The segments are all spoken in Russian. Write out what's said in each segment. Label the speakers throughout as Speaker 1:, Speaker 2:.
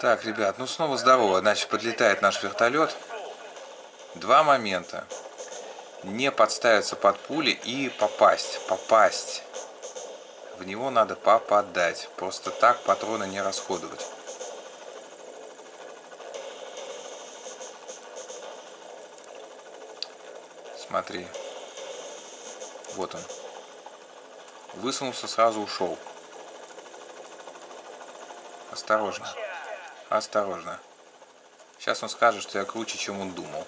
Speaker 1: Так, ребят, ну снова здорово. Значит, подлетает наш вертолет. Два момента. Не подставиться под пули и попасть. Попасть. В него надо попадать. Просто так патроны не расходовать. Смотри. Вот он. Высунулся, сразу ушел. Осторожно. Сейчас он скажет, что я круче, чем он думал.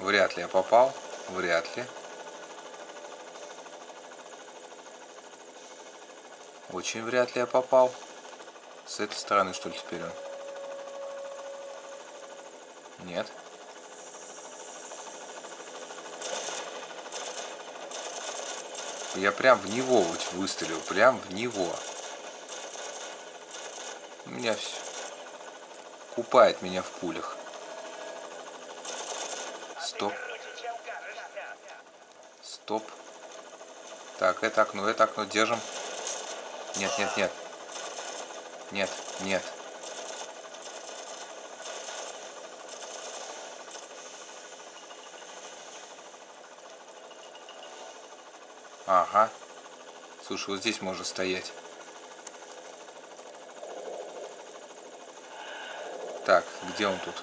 Speaker 1: Вряд ли я попал. Вряд ли. Очень вряд ли я попал. С этой стороны, что ли, теперь он? Нет. Я прям в него вот выстрелил, прям в него. Меня все купает меня в пулях. Стоп. Стоп. Так, это окно, это окно держим. Нет, нет, нет. Нет, нет. Ага. Слушай, вот здесь можно стоять. Так, где он тут?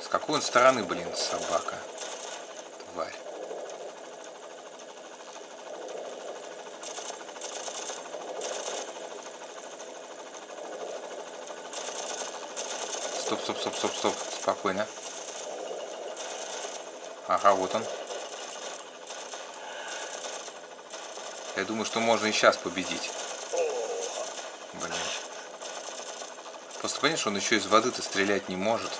Speaker 1: С какой он стороны, блин, собака? Тварь. Стоп, стоп, стоп, стоп, стоп. Спокойно. Ага, вот он. Я думаю, что можно и сейчас победить. Блин. Просто понимаешь, он еще из воды-то стрелять не может.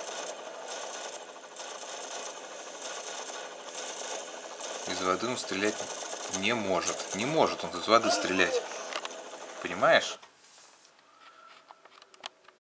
Speaker 1: Из воды он стрелять не может. Не может он из воды стрелять. Понимаешь?